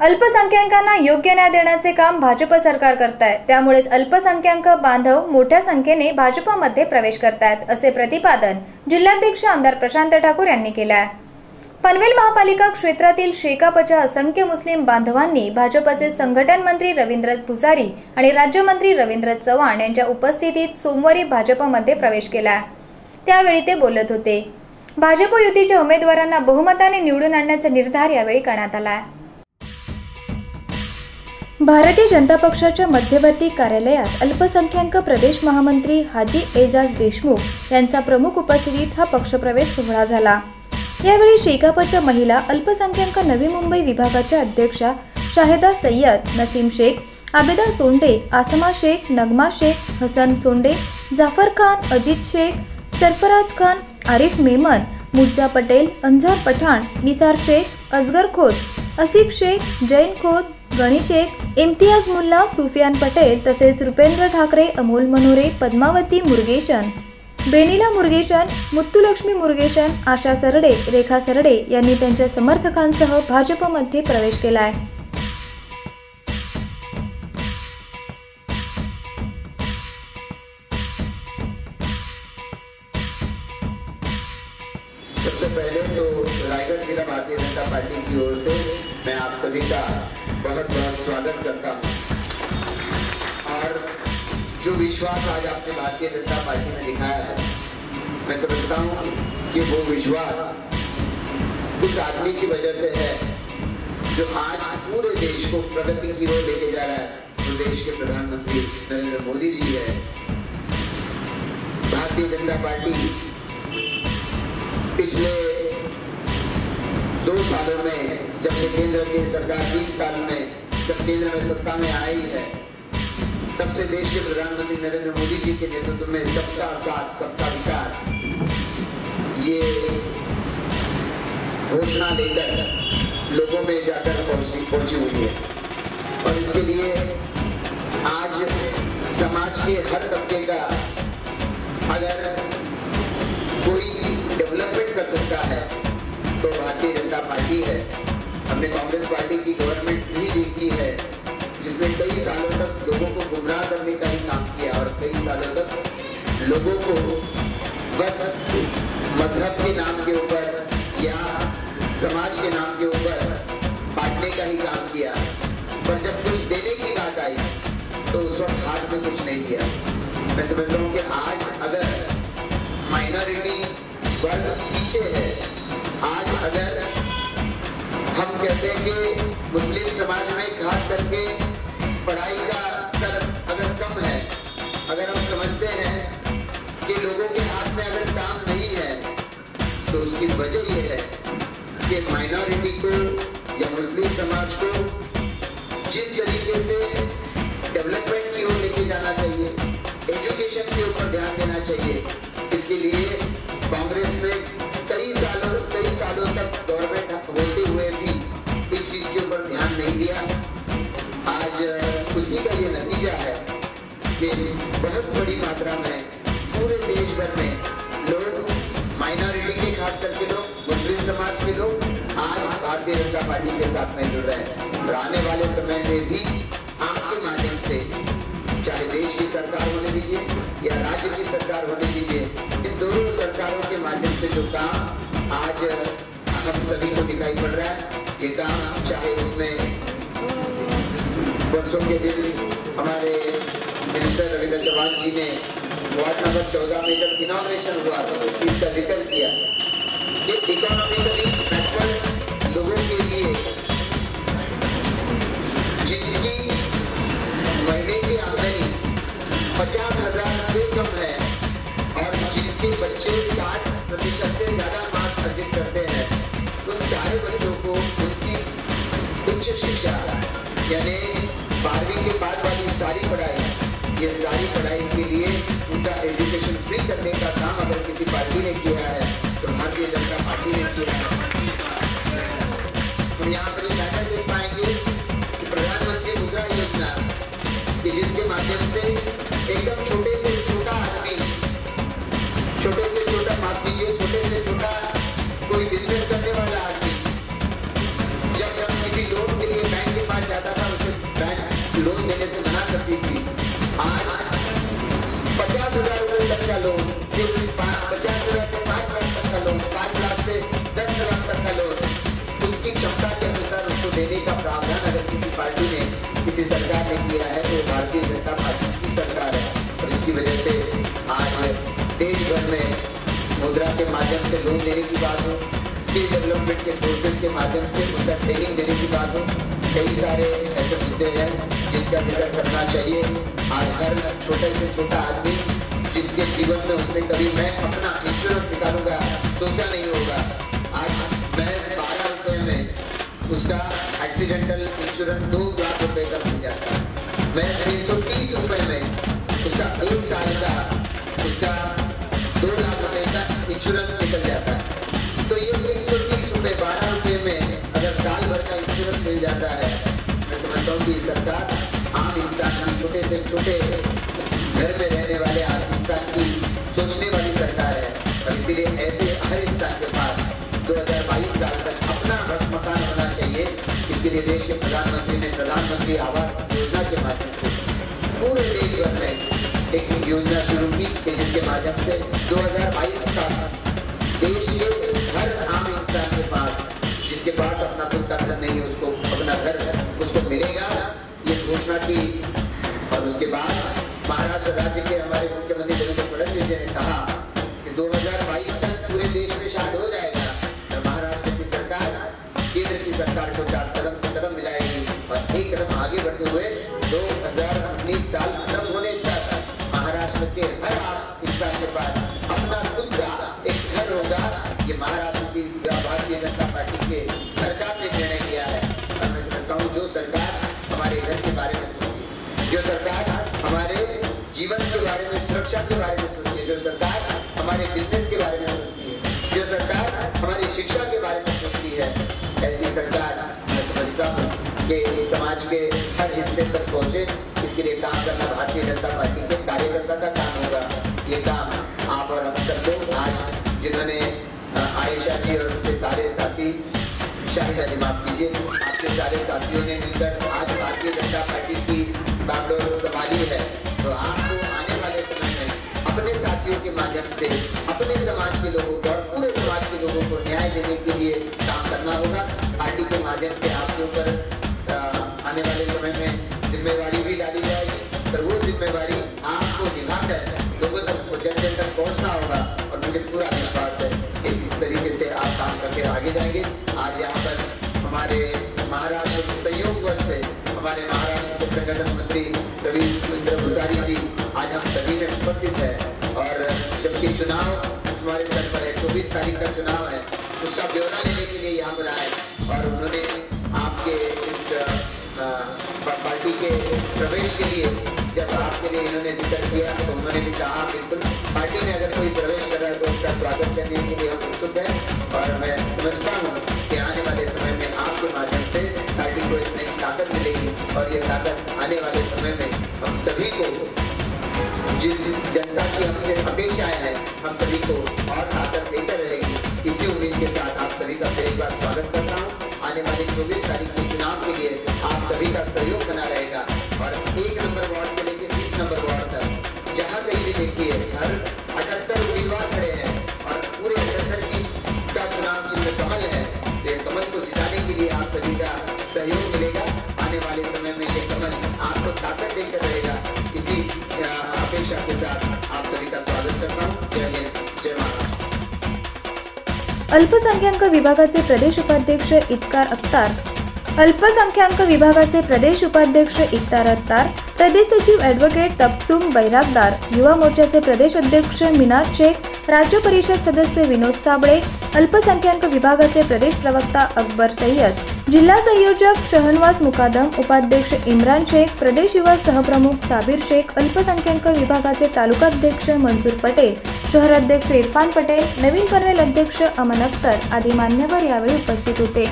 अल्पसंख्याकांना योग्य न्याय देण्याचे काम भाजप सरकार करत आहे त्यामुळेच अल्पसंख्याक बांधव मोठ्या संख्येने भाजपमध्ये प्रवेश करतायत असे प्रतिपादन जिल्हाध्यक्ष आमदार प्रशांत ठाकूर यांनी केलं आहे पनवेल महापालिका क्षेत्रातील शेकापच्या असंख्य मुस्लिम बांधवांनी भाजपचे संघटन मंत्री रवींद्र पुजारी आणि राज्यमंत्री रवींद्र चव्हाण यांच्या उपस्थितीत सोमवारी भाजपमध्ये प्रवेश केला त्यावेळी ते बोलत होते. भाजप युतीच्या उमेदवारांना बहुमताने निवडून आणण्याचा निर्धार यावेळी करण्यात आला भारतीय जनता पक्षाच्या मध्यवर्ती कार्यालयात अल्पसंख्याक प्रदेश महामंत्री हाजी एजाज देशमुख यांचा प्रमुख उपस्थितीत हा पक्षप्रवेश सोहळा झाला. यावेळी शेकापच्या महिला अल्पसंख्याक नवी मुंबई विभागाच्या अध्यक्षा शाहिदा सय्यद नसीम शेख आबेदा सोंडे आसमा शेख नगमा शेख हसन सोंडे जाफर खान अजित शेख सरफराज खान आरिफ मेमन मुज्जा पटेल अंजार पठाण निसार शेख अजगर खोत असिफ शेख जैन खोत गणेश शेख इम्तियाज मुल्ला सुफियान पटेल तसेच रुपेंद्र ठाकरे अमोल मनोरे पद्मावती मुरगेशन. बेनिला मुरगेशन मुत्तुलक्ष्मी मुरगेशन आशा सरडे रेखा सरडे यांनी त्यांच्या समर्थकांसह भाजपमध्ये प्रवेश केला आहे सबसे पहले तो रायगढ़ जिला भारतीय जनता पार्टी की ओर से मैं आप सभी का बहुत बहुत स्वागत करता हूँ। और जो विश्वास आज आपने भारतीय जनता पार्टी में दिखाया है, मैं समझता हूँ कि वो विश्वास उस आदमी की वजह से है जो आज पूरे देश को प्रगति की ओर लेके जा रहा है। वो देश के प्रधानमंत्री नरेंद्र मोदी जी है। भारतीय जनता पार्टी पिछले दो सालों में जब से केंद्र की सरकार तीन साल में जब केंद्र में सत्ता में आई है, तब से देश के प्रधानमंत्री नरेंद्र मोदी जी के नेतृत्व में सबका साथ, सबका विकास। ये घोषणा लेकर लोगों में जाकर पहुँची पहुँची हुई है। और इसके लिए आज समाज के हर तबके का अगर कोई डेवलपमेंट कर सकता है तो भारतीय जनता पार्टी है। हमने कांग्रेस पार्टी की गवर्नमेंट भी देखी है जिसने कई सालों तक लोगों को गुमराह करने का ही काम किया और कई सालों तक लोगों को बस मज़हब के नाम के ऊपर या समाज के नाम के ऊपर बांटने का ही काम किया। पर जब कुछ देने की बात आई तो उस वक्त हाथ में कुछ नहीं किया। मैं समझता हूँ कि आज अगर माइनॉरिटी वर्ग पीछे है, आज अगर कहते हैं कि मुस्लिम समाज में खास करके पढ़ाई का स्तर अगर कम है, अगर हम समझते हैं कि लोगों के हाथ में अगर काम नहीं है तो उसकी वजह यह है कि माइनॉरिटी को या मुस्लिम समाज को जिस तरीके से डेवलपमेंट की ओर लेके जाना चाहिए एजुकेशन के ऊपर ध्यान देना चाहिए, इसके लिए कांग्रेस में दिया। आज उसी का ये नतीजा है कि बहुत बड़ी मात्रा में पूरे देश भर में लोग माइनॉरिटी के, खास करके लोग, मुस्लिम समाज के लोग आज भारतीय जनता पार्टी के साथ में जुड़ रहे हैं। और आने वाले समय में भी आपके माध्यम से चाहे देश की सरकार होने दीजिए या राज्य की सरकार होने दीजिए, इन दोनों सरकारों के माध्यम से जो काम आज हम सभी को दिखाई पड़ रहा है, ये काम चाहे उसमें वर्षों के दिन हमारे मिनिस्टर रविंद्र चौहान जी ने वार्ड नंबर चौदह में जब इनोग्रेशन हुआ तो उस चीज़ का ज़िक्र किया। कि इकोनॉमिकली बैकवर्ड लोगों के लिए जिनकी महीने की आमदनी पचास हज़ार से कम है और जिनके बच्चे साठ प्रतिशत से ज़्यादा मार्क्स अर्जित करते हैं, उन सारे बच्चों को उनकी उच्च शिक्षा, यानी बारहवीं के बाद वाली सारी पढ़ाई ये सारी पढ़ाई के लिए उनका एजुकेशन फ्री करने का काम अगर किसी पार्टी ने किया देने का प्रावधान अगर किसी पार्टी ने किसी सरकार ने किया है तो भारतीय जनता पार्टी की सरकार है। और इसकी वजह से आज देश भर में मुद्रा के माध्यम से लोन देने की बात हो, स्किल डेवलपमेंट के कोर्सेज के माध्यम से उसका ट्रेनिंग देने की बात हो, कई सारे ऐसे मुद्दे हैं जिनका ज़िक्र करना चाहिए। आज हर छोटे से छोटा आदमी जिसके जीवन में उसने कभी मैं अपना इंश्योरेंस निकालूँगा, सोचा नहीं होगा। आज उसका एक्सीडेंटल इंश्योरेंस दो लाख रुपए का मिल जाता है। मैं तीन सौ तीस रुपए में उसका एक साल का उसका दो लाख रुपए का इंश्योरेंस निकल जाता है। तो ये तीन सौ तीस रुपए बारह रुपए में अगर साल भर का इंश्योरेंस मिल जाता है, मैं समझता हूँ कि सरकार आम इंसान, हम छोटे से छोटे घर में रहने वाले आम इंसान की सोचने वाली सरकार है। और इसीलिए ऐसे हर इंसान के इसके लिए देश के प्रधानमंत्री ने प्रधानमंत्री आवास योजना के माध्यम से पूरे देश भर में एक योजना शुरू की जिसके माध्यम से 2022 तक एक कदम आगे बढ़ते हुए दो हज़ार उन्नीस साल खत्म होने का महाराष्ट्र के हर इंसान के पास अपना खुद का एक घर होगा। ये महाराष्ट्र की भारतीय जनता पार्टी के सरकार ने निर्णय किया है। और मैं समझता हूँ, जो सरकार हमारे घर के बारे में है जो सरकार हमारे जीवन के बारे में, सुरक्षा के बारे में पहुँचे, इसके लिए काम करना भारतीय जनता पार्टी के कार्यकर्ता का काम होगा। ये काम आप और हम सब लोग आज जिन्होंने आयशा जी और उनके सारे साथी, शाहिदा जी माफ़ कीजिए, आपके सारे साथियों ने मिलकर आज भारतीय जनता पार्टी की बागडोर संभाली है। तो आपको आने वाले समय में अपने साथियों के माध्यम से, अपने समाज के लोगों हमारे महाराष्ट्र के सहयोगवश से हमारे महाराष्ट्र के संगठन मंत्री रविंद्र भुसारी जी आज हम सभी में उपस्थित है। और जबकि चुनाव हमारे सर पर है, चौबीस तारीख का चुनाव है, उसका ब्यौरा लेने के लिए यहाँ पर आए और उन्होंने आपके इस पार्टी के प्रवेश के लिए जब आपके लिए इन्होंने ज़िक्र किया तो उन्होंने भी कहा, बिल्कुल, पार्टी में अगर कोई प्रवेश कर रहा है तो उसका स्वागत करने के लिए हम उत्सुक हैं। और मैं समझता हूँ कि आने वाले समय में आपके माध्यम से पार्टी को एक नई ताकत मिलेगी और ये ताकत आने वाले समय में हम सभी को, जिस जनता की हमसे अपेक्षाएँ हैं, हम सभी को और ताकत देकर रहेगी। इसी उम्मीद के साथ आप सभी का फिर एक बार स्वागत करता हूँ। आने वाले चौबीस तारीख के चुनाव के लिए आप सभी का सहयोग ताकत देकर रहेगा। इसी अपेक्षा के साथ आप सभी का स्वागत करता हूँ। जय हिंद, जय महाराष्ट्र। अल्पसंख्याक विभागाचे प्रदेश उपाध्यक्ष इतकार अत्तार अल्पसंख्याक विभागाचे प्रदेश उपाध्यक्ष इत्तार अत्तार प्रदेश सचिव ॲडव्होकेट तपसुम बैरागदार। युवा मोर्चाचे प्रदेश अध्यक्ष मिनार शेख। राज्य परिषद सदस्य विनोद साबळे। अल्पसंख्याक विभागाचे प्रदेश प्रवक्ता अकबर सय्यद। जिल्हा संयोजक शहनवाज मुकादम उपाध्यक्ष इम्रान शेख प्रदेश युवा सहप्रमुख साबिर शेख अल्पसंख्याक विभागाचे तालुकाध्यक्ष मंजूर पटेल शहराध्यक्ष इरफान पटेल नवीन पनवेल अध्यक्ष अमन अख्तर आदी मान्यवर यावेळी उपस्थित होते.